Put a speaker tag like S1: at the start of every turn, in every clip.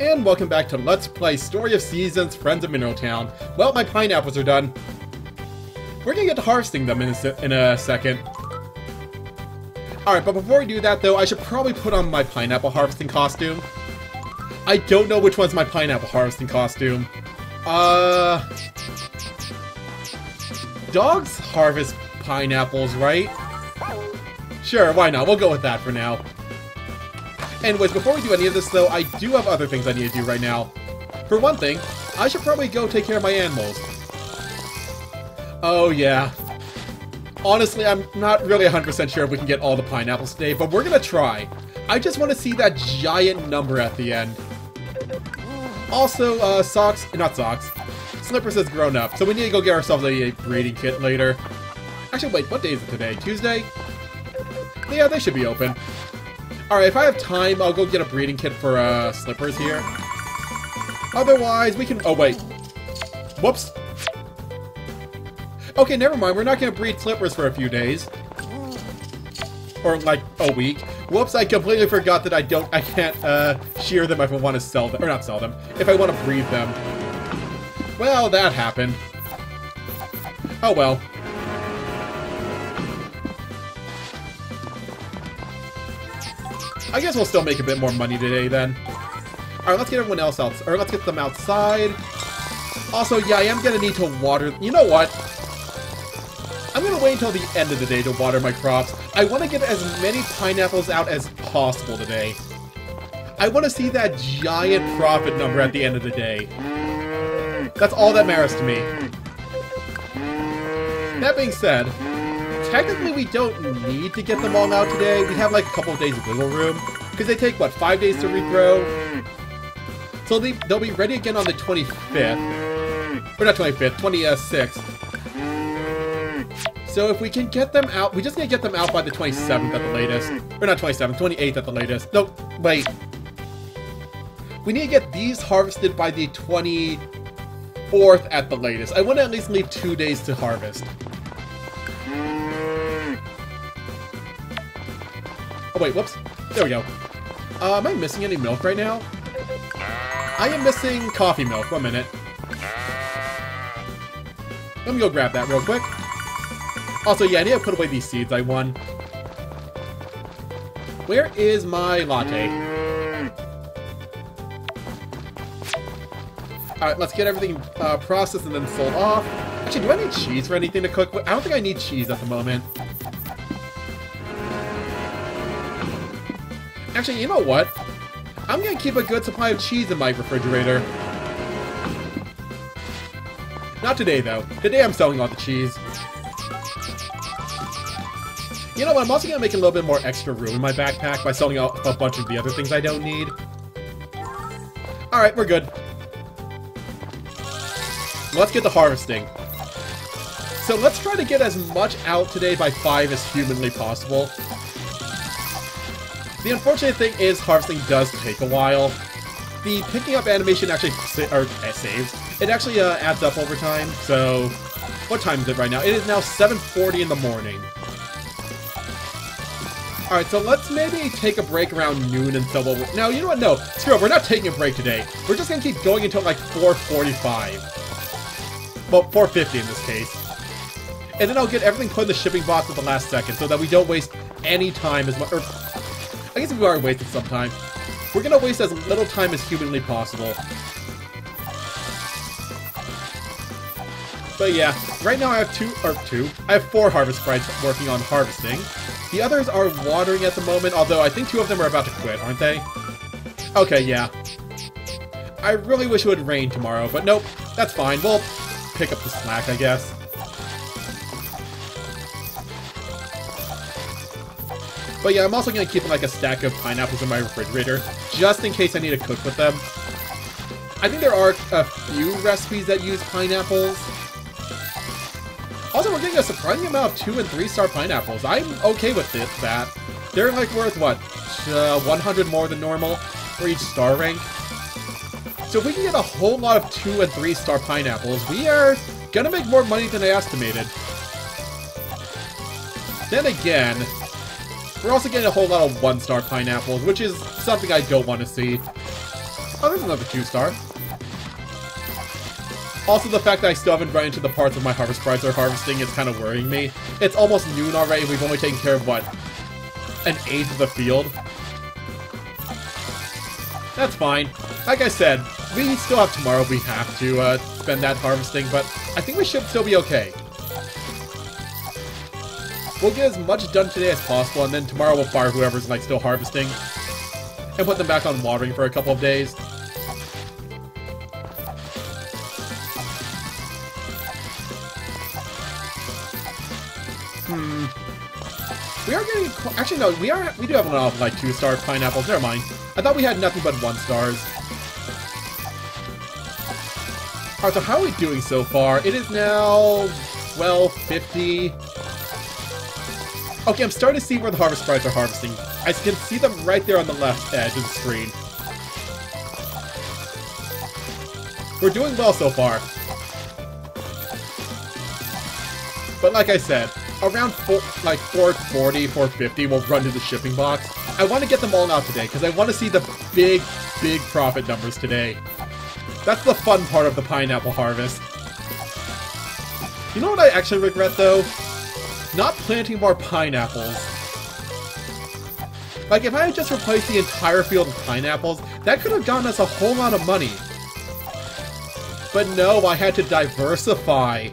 S1: and welcome back to Let's Play Story of Seasons Friends of Mineral Town. Well, my pineapples are done. We're gonna get to harvesting them in a, in a second. Alright, but before we do that though, I should probably put on my pineapple harvesting costume. I don't know which one's my pineapple harvesting costume. Uh... Dogs harvest pineapples, right? Sure, why not? We'll go with that for now. Anyways, before we do any of this, though, I do have other things I need to do right now. For one thing, I should probably go take care of my animals. Oh, yeah. Honestly, I'm not really 100% sure if we can get all the pineapples today, but we're gonna try. I just want to see that giant number at the end. Also, uh, Socks, not Socks, Slippers has grown up, so we need to go get ourselves a breeding kit later. Actually, wait, what day is it today? Tuesday? Yeah, they should be open. Alright, if I have time, I'll go get a breeding kit for, uh, Slippers here. Otherwise, we can- oh, wait. Whoops. Okay, never mind, we're not gonna breed Slippers for a few days. Or, like, a week. Whoops, I completely forgot that I don't- I can't, uh, shear them if I want to sell them- or not sell them, if I want to breed them. Well, that happened. Oh well. I guess we'll still make a bit more money today then. Alright, let's get everyone else out, or let's get them outside. Also, yeah, I am gonna need to water- you know what? I'm gonna wait until the end of the day to water my crops. I want to get as many pineapples out as possible today. I want to see that giant profit number at the end of the day. That's all that matters to me. That being said, technically we don't need to get them all out today. We have like a couple of days of wiggle room. Because they take, what, five days to regrow? So they, they'll be ready again on the 25th. Or not 25th, 26th. So if we can get them out, we just need to get them out by the 27th at the latest. Or not 27th, 28th at the latest. No, wait. We need to get these harvested by the 24th at the latest. I want to at least leave two days to harvest. Oh wait, whoops. There we go. Uh, am I missing any milk right now? I am missing coffee milk. One minute. Let me go grab that real quick. Also, yeah, I need to put away these seeds I won. Where is my latte? Alright, let's get everything uh, processed and then sold off. Actually, do I need cheese for anything to cook? with? I don't think I need cheese at the moment. Actually, you know what? I'm gonna keep a good supply of cheese in my refrigerator. Not today, though. Today I'm selling all the cheese. You know what, I'm also gonna make a little bit more extra room in my backpack by selling out a bunch of the other things I don't need. Alright, we're good. Let's get to harvesting. So let's try to get as much out today by 5 as humanly possible. The unfortunate thing is harvesting does take a while. The picking up animation actually or, uh, saves. It actually uh, adds up over time, so... What time is it right now? It is now 7.40 in the morning. Alright, so let's maybe take a break around noon until we'll... No, you know what? No, screw it, we're not taking a break today. We're just gonna keep going until like 4.45. Well, 4.50 in this case. And then I'll get everything put in the shipping box at the last second so that we don't waste any time as much... Or, I guess we are wasting some time. We're gonna waste as little time as humanly possible. But yeah, right now I have two, or two, I have four harvest sprites working on harvesting. The others are watering at the moment, although I think two of them are about to quit, aren't they? Okay, yeah. I really wish it would rain tomorrow, but nope, that's fine. We'll pick up the slack, I guess. But yeah, I'm also going to keep like a stack of pineapples in my refrigerator, just in case I need to cook with them. I think there are a few recipes that use pineapples. Also, we're getting a surprising amount of 2 and 3 star pineapples. I'm okay with it, that. They're like worth, what, uh, 100 more than normal for each star rank? So if we can get a whole lot of 2 and 3 star pineapples, we are gonna make more money than I estimated. Then again, we're also getting a whole lot of one-star pineapples, which is something I don't want to see. Oh, there's another two-star. Also, the fact that I still haven't run into the parts of my harvest sprites are harvesting is kind of worrying me. It's almost noon already, we've only taken care of, what, an eighth of the field? That's fine. Like I said, we still have tomorrow we have to uh, spend that harvesting, but I think we should still be okay. We'll get as much done today as possible, and then tomorrow we'll fire whoever's like still harvesting and put them back on watering for a couple of days. Hmm. We are getting... Actually, no, we are. We do have of, like, two-star pineapples. Never mind. I thought we had nothing but one-stars. Alright, so how are we doing so far? It is now... 1250. Okay, I'm starting to see where the harvest sprites are harvesting. I can see them right there on the left edge of the screen. We're doing well so far. But like I said, around four, like 440, 450, we'll run to the shipping box. I want to get them all out today, because I want to see the big, big profit numbers today. That's the fun part of the pineapple harvest. You know what I actually regret, though? Not planting more pineapples. Like, if I had just replaced the entire field with pineapples, that could have gotten us a whole lot of money. But no, I had to diversify.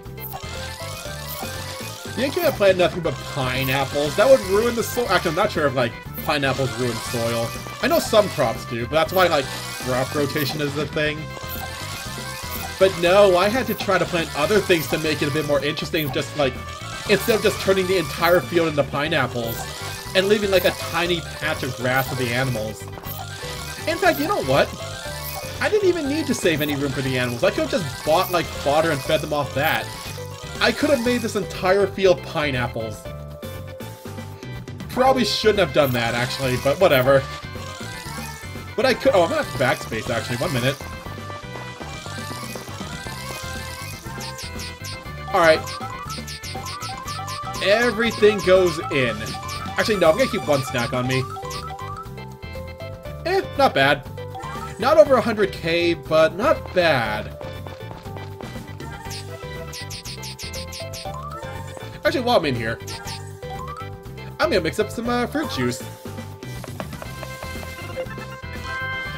S1: You can't plant nothing but pineapples. That would ruin the soil. Actually, I'm not sure if, like, pineapples ruin soil. I know some crops do, but that's why, like, crop rotation is the thing. But no, I had to try to plant other things to make it a bit more interesting, just, like, instead of just turning the entire field into pineapples and leaving, like, a tiny patch of grass for the animals. In fact, you know what? I didn't even need to save any room for the animals. I could have just bought, like, fodder and fed them off that. I could have made this entire field pineapples. Probably shouldn't have done that, actually, but whatever. But I could- oh, I'm gonna have to backspace, actually, one minute. Alright. Everything goes in. Actually, no, I'm gonna keep one snack on me. Eh, not bad. Not over 100k, but not bad. Actually, while I'm in here, I'm gonna mix up some uh, fruit juice.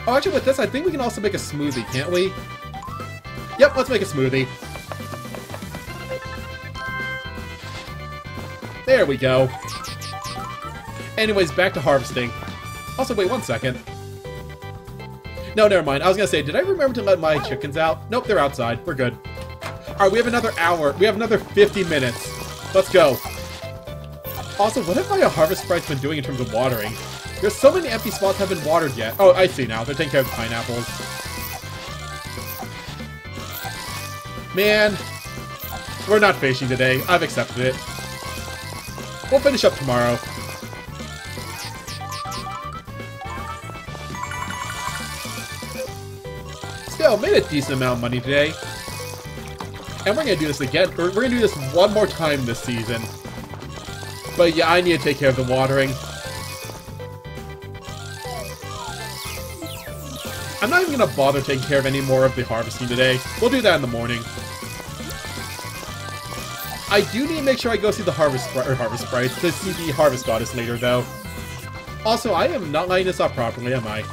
S1: Oh, actually, with this, I think we can also make a smoothie, can't we? Yep, let's make a smoothie. There we go. Anyways, back to harvesting. Also, wait one second. No, never mind. I was gonna say, did I remember to let my chickens out? Nope, they're outside. We're good. Alright, we have another hour. We have another 50 minutes. Let's go. Also, what have my harvest sprites been doing in terms of watering? There's so many empty spots haven't been watered yet. Oh, I see now. They're taking care of the pineapples. Man, we're not fishing today. I've accepted it. We'll finish up tomorrow. Still, made a decent amount of money today. And we're gonna do this again. We're, gonna do this one more time this season. But yeah, I need to take care of the watering. I'm not even gonna bother taking care of any more of the harvesting today. We'll do that in the morning. I do need to make sure I go see the Harvest or Harvest Sprite to see the Harvest Goddess later, though. Also, I am not lining this up properly, am I?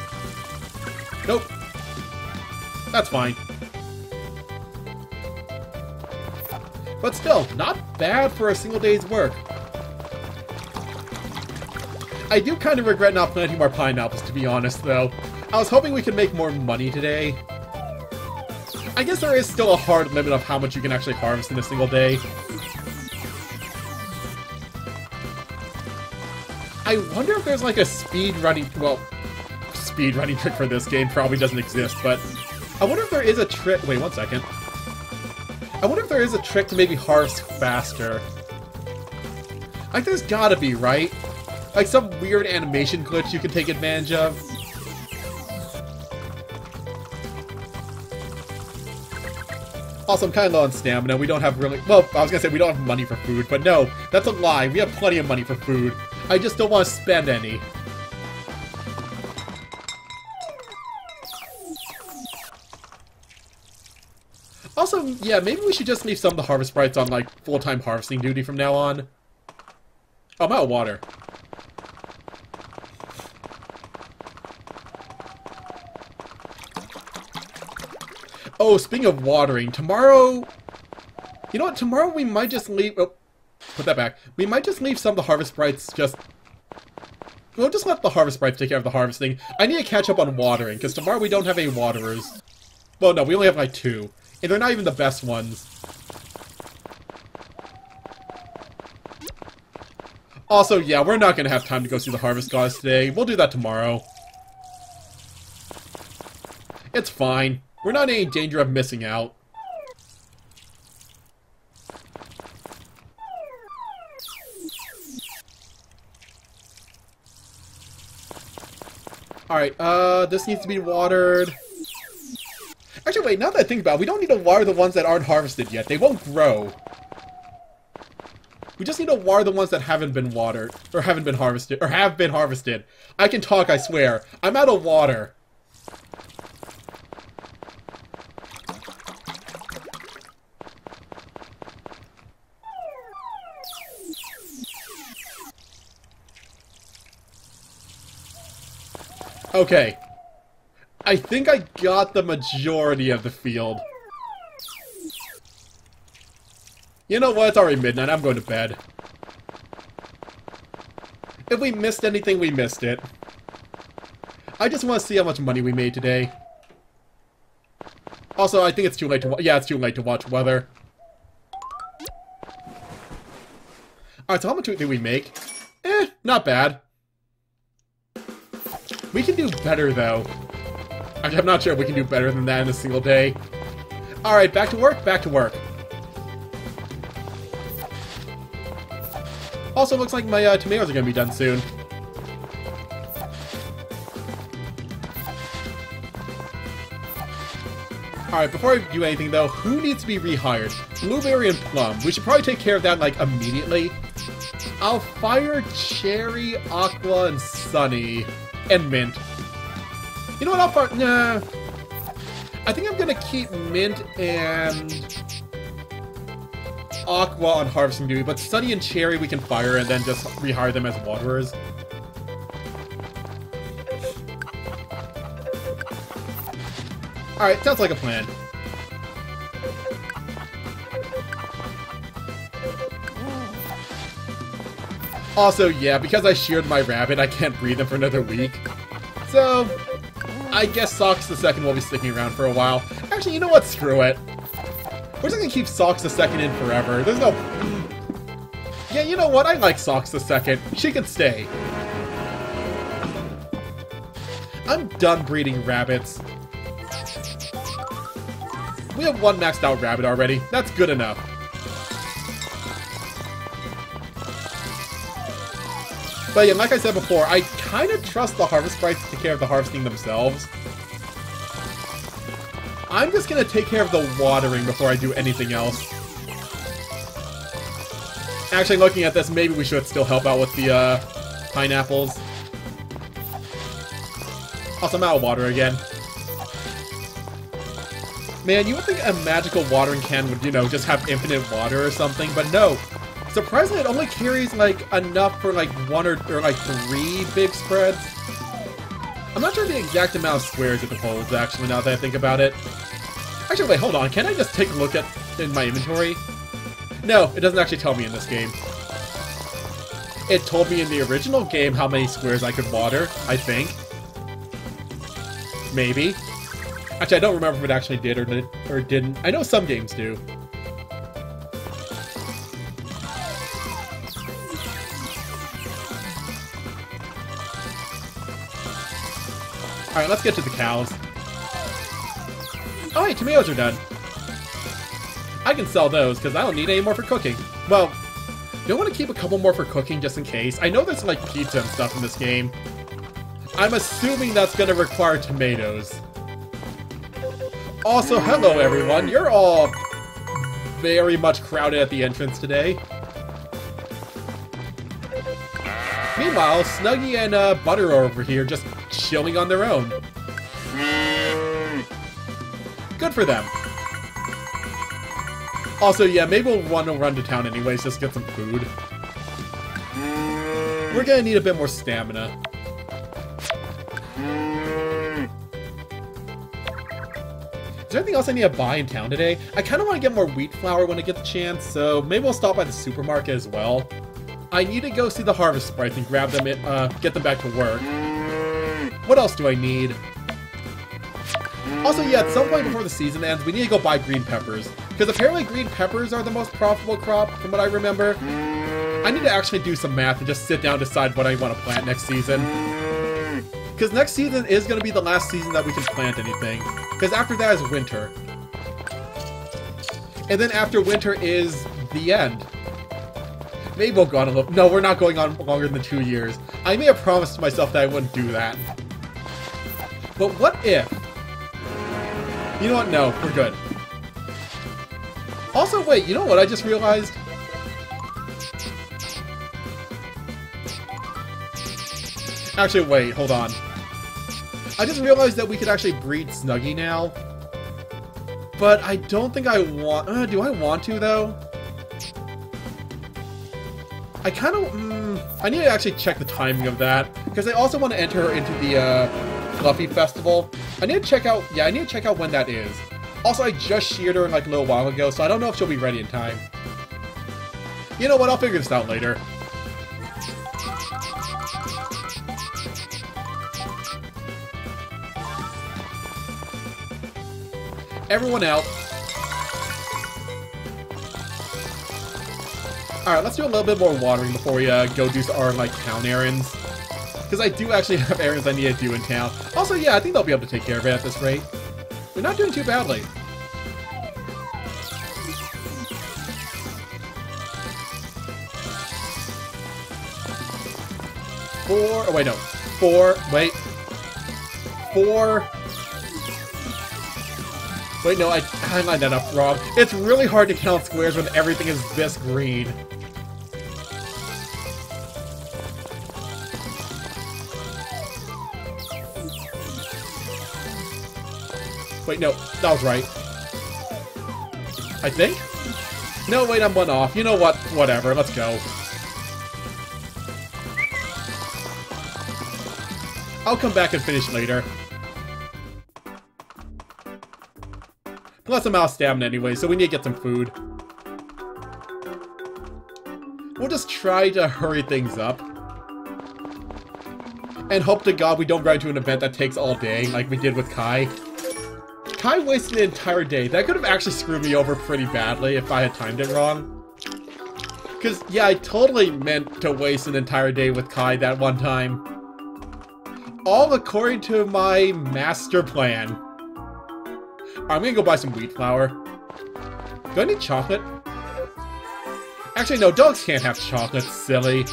S1: Nope. That's fine. But still, not bad for a single day's work. I do kind of regret not planting more pineapples, to be honest, though. I was hoping we could make more money today. I guess there is still a hard limit of how much you can actually harvest in a single day. I wonder if there's like a speed running, well, speed running trick for this game probably doesn't exist, but I wonder if there is a trick, wait one second. I wonder if there is a trick to maybe harvest faster. Like there's gotta be, right? Like some weird animation glitch you can take advantage of. Also, I'm kind of low on stamina. We don't have really... Well, I was going to say we don't have money for food, but no, that's a lie. We have plenty of money for food. I just don't want to spend any. Also, yeah, maybe we should just leave some of the harvest sprites on, like, full-time harvesting duty from now on. Oh, I'm out of water. Oh, speaking of watering, tomorrow... You know what, tomorrow we might just leave... Oh, put that back. We might just leave some of the harvest sprites just... We'll just let the harvest sprites take care of the harvesting. I need to catch up on watering, because tomorrow we don't have any waterers. Well, no, we only have like two. And they're not even the best ones. Also, yeah, we're not going to have time to go see the Harvest Goddess today. We'll do that tomorrow. It's fine. We're not in any danger of missing out. Alright, uh, this needs to be watered. Actually, wait, now that I think about it, we don't need to water the ones that aren't harvested yet. They won't grow. We just need to water the ones that haven't been watered, or haven't been harvested, or have been harvested. I can talk, I swear. I'm out of water. Okay. I think I got the majority of the field. You know what? It's already midnight. I'm going to bed. If we missed anything, we missed it. I just want to see how much money we made today. Also, I think it's too late to yeah, it's too late to watch weather. Alright, so how much did we make? Eh, not bad. We can do better, though. I'm not sure if we can do better than that in a single day. Alright, back to work, back to work. Also, looks like my uh, tomatoes are going to be done soon. Alright, before I do anything though, who needs to be rehired? Blueberry and Plum. We should probably take care of that, like, immediately. I'll fire Cherry, Aqua, and Sunny and Mint. You know what, I'll part- nah. I think I'm gonna keep Mint and Aqua on Harvesting Duty, but Sunny and Cherry we can fire and then just rehire them as waterers. Alright, sounds like a plan. Also, yeah, because I sheared my rabbit, I can't breed them for another week. So, I guess Socks the Second will be sticking around for a while. Actually, you know what? Screw it. We're just gonna keep Socks the Second in forever. There's no... Yeah, you know what? I like Socks the Second. She can stay. I'm done breeding rabbits. We have one maxed out rabbit already. That's good enough. But yeah, like I said before, I kind of trust the harvest sprites to take care of the harvesting themselves. I'm just gonna take care of the watering before I do anything else. Actually, looking at this, maybe we should still help out with the, uh, pineapples. Also, I'm out of water again. Man, you would think a magical watering can would, you know, just have infinite water or something, but no. Surprisingly, it only carries, like, enough for, like, one or, or like, three big spreads. I'm not sure the exact amount of squares it holds, actually, now that I think about it. Actually, wait, hold on. Can I just take a look at in my inventory? No, it doesn't actually tell me in this game. It told me in the original game how many squares I could water, I think. Maybe. Actually, I don't remember if it actually did or, did, or didn't. I know some games do. Alright, let's get to the cows. Oh, hey, tomatoes are done. I can sell those, because I don't need any more for cooking. Well, don't want to keep a couple more for cooking just in case. I know there's, like, pizza and stuff in this game. I'm assuming that's going to require tomatoes. Also, hello everyone. You're all very much crowded at the entrance today. Meanwhile, Snuggy and uh, Butter are over here just chilling on their own. Good for them. Also, yeah, maybe we'll run, we'll run to town anyways, just get some food. We're gonna need a bit more stamina. Is there anything else I need to buy in town today? I kind of want to get more wheat flour when I get the chance, so maybe we'll stop by the supermarket as well. I need to go see the harvest sprites and grab them, uh, get them back to work. What else do I need? Also, yeah, at some point before the season ends, we need to go buy green peppers. Because apparently green peppers are the most profitable crop, from what I remember. I need to actually do some math and just sit down and decide what I want to plant next season. Because next season is going to be the last season that we can plant anything. Because after that is winter. And then after winter is the end. Maybe we'll go on a little... No, we're not going on longer than two years. I may have promised myself that I wouldn't do that. But what if... You know what? No, we're good. Also, wait, you know what I just realized? Actually, wait, hold on. I just realized that we could actually breed Snuggy now. But I don't think I want... Uh, do I want to, though? I kind of... Mm, I need to actually check the timing of that. Because I also want to enter her into the uh, Fluffy Festival. I need to check out... Yeah, I need to check out when that is. Also, I just sheared her like a little while ago, so I don't know if she'll be ready in time. You know what? I'll figure this out later. Everyone out. Alright, let's do a little bit more watering before we uh, go do our, like, town errands. Because I do actually have errands I need to do in town. Also, yeah, I think they'll be able to take care of it at this rate. We're not doing too badly. Four, oh wait, no. Four, wait. Four, Wait, no, I, I lined that up wrong. It's really hard to count squares when everything is this green. Wait, no, that was right. I think? No, wait, I'm one off. You know what? Whatever, let's go. I'll come back and finish later. Plus I'm out of stamina anyway, so we need to get some food. We'll just try to hurry things up. And hope to god we don't run into an event that takes all day, like we did with Kai. Kai wasted an entire day. That could have actually screwed me over pretty badly if I had timed it wrong. Because, yeah, I totally meant to waste an entire day with Kai that one time. All according to my master plan. I'm gonna go buy some wheat flour. Do I need chocolate? Actually, no, dogs can't have chocolate, silly.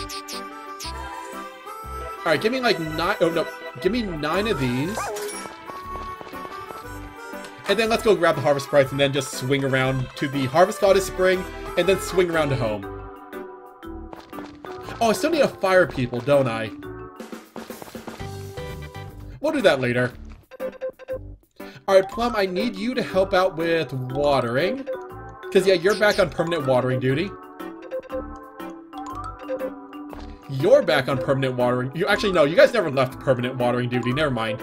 S1: Alright, give me like nine- oh no, give me nine of these. And then let's go grab the Harvest Sprites and then just swing around to the Harvest Goddess Spring, and then swing around to home. Oh, I still need to fire people, don't I? We'll do that later. Alright, Plum, I need you to help out with watering. Because, yeah, you're back on permanent watering duty. You're back on permanent watering. You Actually, no, you guys never left permanent watering duty. Never mind.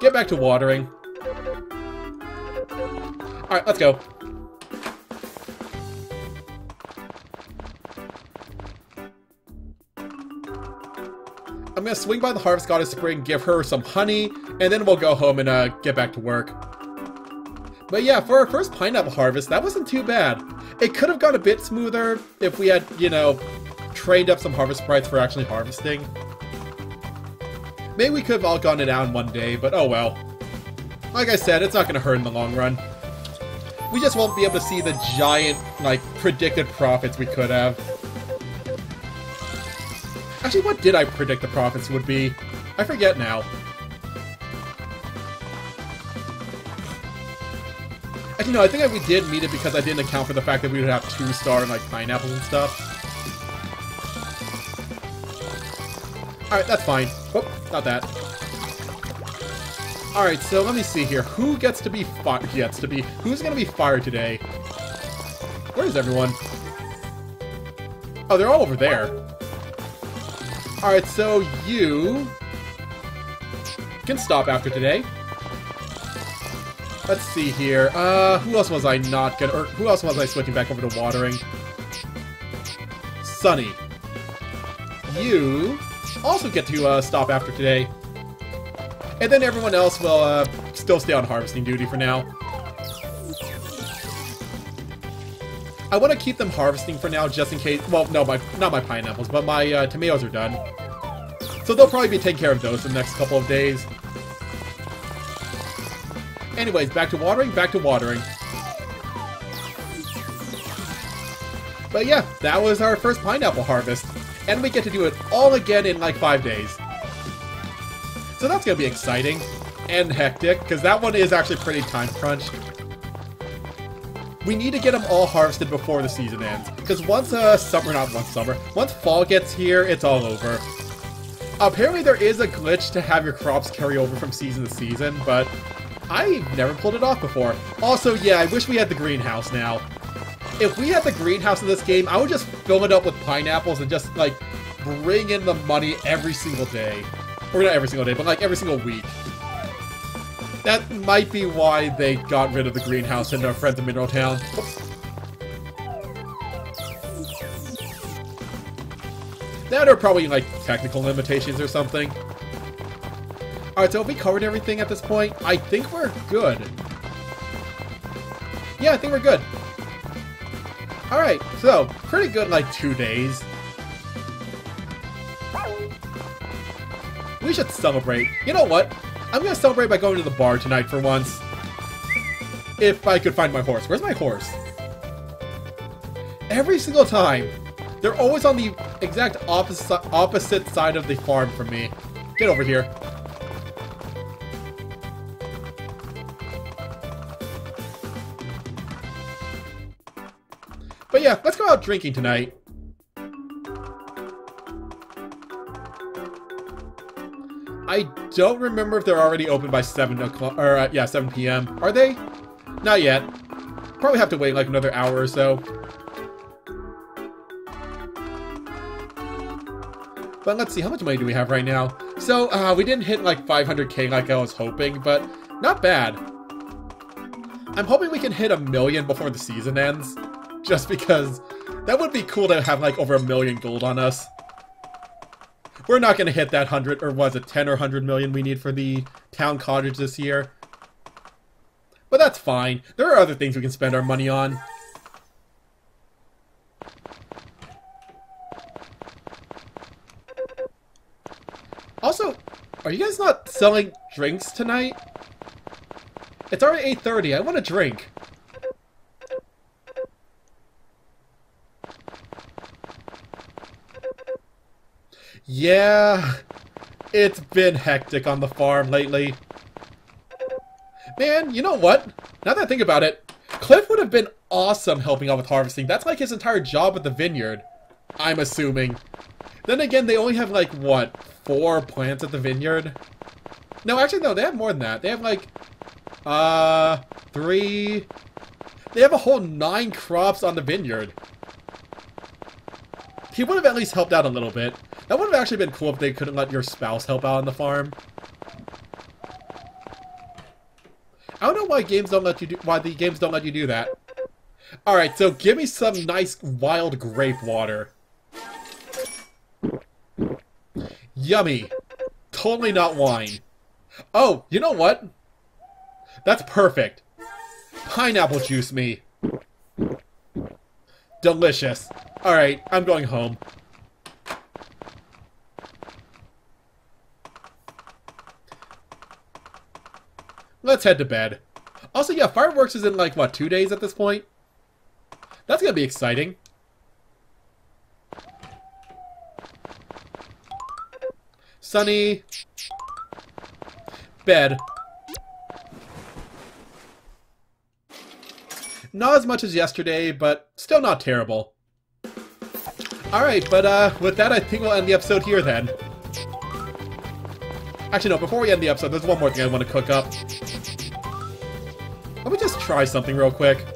S1: Get back to watering. Alright, let's go. I'm gonna swing by the Harvest Goddess Spring, give her some honey, and then we'll go home and uh, get back to work. But yeah, for our first pineapple harvest, that wasn't too bad. It could have gone a bit smoother if we had, you know, trained up some harvest sprites for actually harvesting. Maybe we could have all gone it out in one day, but oh well. Like I said, it's not going to hurt in the long run. We just won't be able to see the giant, like, predicted profits we could have. Actually, what did I predict the profits would be? I forget now. Actually, no, I think we did meet it because I didn't account for the fact that we would have two-star and, like, pineapples and stuff. Alright, that's fine. Oh, not that. Alright, so let me see here. Who gets to be fired? Gets to be. Who's gonna be fired today? Where is everyone? Oh, they're all over there. Alright, so you can stop after today. Let's see here. Uh, who else was I not gonna, or who else was I switching back over to watering? Sunny. You also get to uh, stop after today. And then everyone else will uh, still stay on harvesting duty for now. I want to keep them harvesting for now just in case... Well, no, my not my pineapples, but my uh, tomatoes are done. So they'll probably be taking care of those in the next couple of days. Anyways, back to watering, back to watering. But yeah, that was our first pineapple harvest. And we get to do it all again in like five days. So that's going to be exciting. And hectic, because that one is actually pretty time crunched. We need to get them all harvested before the season ends. Because once uh, summer, not once summer, once fall gets here, it's all over. Apparently there is a glitch to have your crops carry over from season to season, but I've never pulled it off before. Also, yeah, I wish we had the greenhouse now. If we had the greenhouse in this game, I would just fill it up with pineapples and just, like, bring in the money every single day. Or not every single day, but, like, every single week. That might be why they got rid of the greenhouse in our friends in Mineral Town. That are probably, like, technical limitations or something. Alright, so have we covered everything at this point? I think we're good. Yeah, I think we're good. Alright, so, pretty good like two days. We should celebrate. You know what? I'm gonna celebrate by going to the bar tonight for once. If I could find my horse. Where's my horse? Every single time. They're always on the exact opposite opposite side of the farm from me. Get over here. But yeah, let's go out drinking tonight. I don't remember if they're already open by 7 o'clock, or uh, yeah, 7 p.m. Are they? Not yet. Probably have to wait like another hour or so. But let's see, how much money do we have right now? So, uh, we didn't hit like 500k like I was hoping, but not bad. I'm hoping we can hit a million before the season ends. Just because that would be cool to have like over a million gold on us. We're not going to hit that 100, or was it 10 or 100 million we need for the town cottage this year. But that's fine. There are other things we can spend our money on. Also, are you guys not selling drinks tonight? It's already 8.30. I want a drink. Yeah, it's been hectic on the farm lately. Man, you know what? Now that I think about it, Cliff would have been awesome helping out with harvesting. That's like his entire job at the vineyard. I'm assuming. Then again, they only have like, what, four plants at the vineyard? No, actually, no, they have more than that. They have like, uh, three... They have a whole nine crops on the vineyard. He would have at least helped out a little bit. That would have actually been cool if they couldn't let your spouse help out on the farm. I don't know why games don't let you do why the games don't let you do that. Alright, so give me some nice wild grape water. Yummy. Totally not wine. Oh, you know what? That's perfect. Pineapple juice me. Delicious. Alright, I'm going home. Let's head to bed. Also, yeah, fireworks is in like, what, two days at this point? That's gonna be exciting. Sunny. Bed. Not as much as yesterday, but still not terrible. Alright, but uh, with that, I think we'll end the episode here then. Actually, no, before we end the episode, there's one more thing I want to cook up. Try something real quick.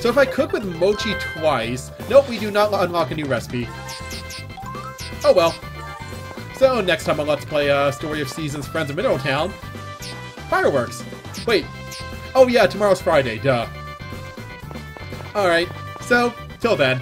S1: So if I cook with mochi twice... Nope, we do not unlock a new recipe. Oh well. So next time on Let's Play uh, Story of Seasons Friends of Mineral Town, fireworks. Wait. Oh yeah, tomorrow's Friday, duh. Alright, so, till then,